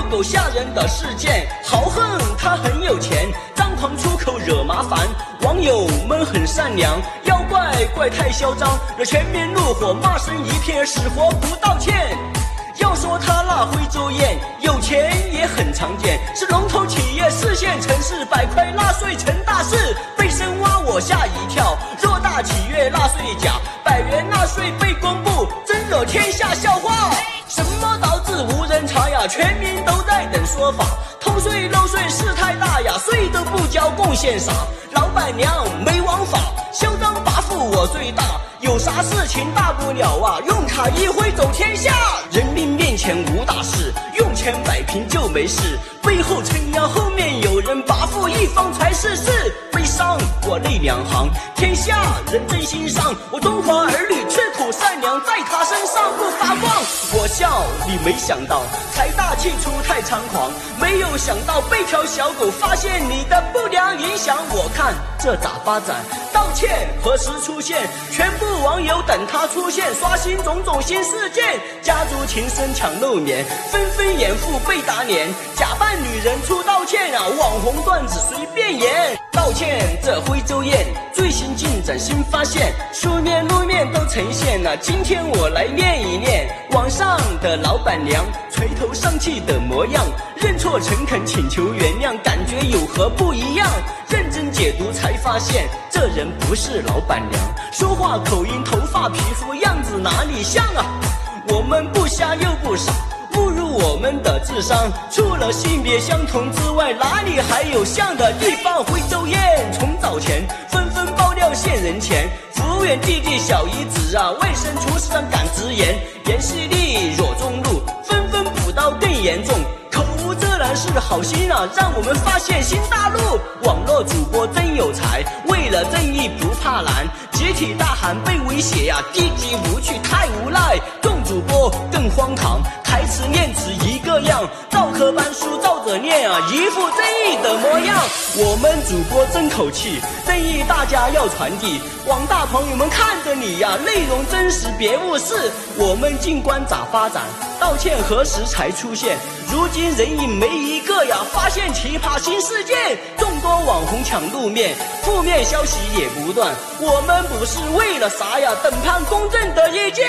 又狗吓人的事件，豪横他很有钱，张狂出口惹麻烦，网友们很善良，妖怪怪太嚣张，惹全民怒火，骂声一片，死活不道歉。要说他那徽州宴，有钱也很常见，是龙头企业，四线城市百块纳税成大事，被深挖我吓一跳，偌大企业纳税假，百元纳税被公布，真惹天下笑话。全民都在等说法，偷税漏税事太大呀，税都不交贡献啥？老板娘没王法，嚣张跋扈我最大，有啥事情大不了啊？用卡一挥走天下，人民面前无大事，用钱摆平就没事。背后撑腰，后面有人跋扈一方才是事。悲伤我泪两行，天下人真心伤。我中华儿女吃苦善良，在他身上不发光。我笑你没想到，财大气粗太猖狂，没有想到被条小狗发现你的不良影响。我看这咋发展？道歉何时出现？全部网友等他出现，刷新种种新事件。家族情深抢露脸，纷纷掩护被打脸，假扮女人出道歉啊！网红段子随便演，道歉这徽州宴最新进展新发现，书面路面都呈现了。今天我来念一念网上的老板娘垂头丧气的模样，认错诚恳请求原谅，感觉有何不一样？认真解读才发现，这人不是老板娘，说话口音、头发、皮肤样子哪里像啊？我们不瞎又不傻，侮辱我们的智商。除了性别相同之外，哪里还有像的地方？徽州宴从早前纷纷爆料现人前，服务员弟弟小姨子啊，卫生厨师长敢直言，严犀好心啊，让我们发现新大陆。网络主播真有才，为了正义不怕难，集体大喊被威胁呀、低级无趣太。主播更荒唐，台词念词一个样，照课班书照着念啊，一副正义的模样。我们主播争口气，正义大家要传递。广大朋友们看着你呀、内容真实别误事。我们静观咋发展？道歉何时才出现？如今人影没一个呀，发现奇葩新事件，众多网红抢路面，负面消息也不断。我们不是为了啥呀？等判公正的意见。